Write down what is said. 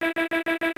you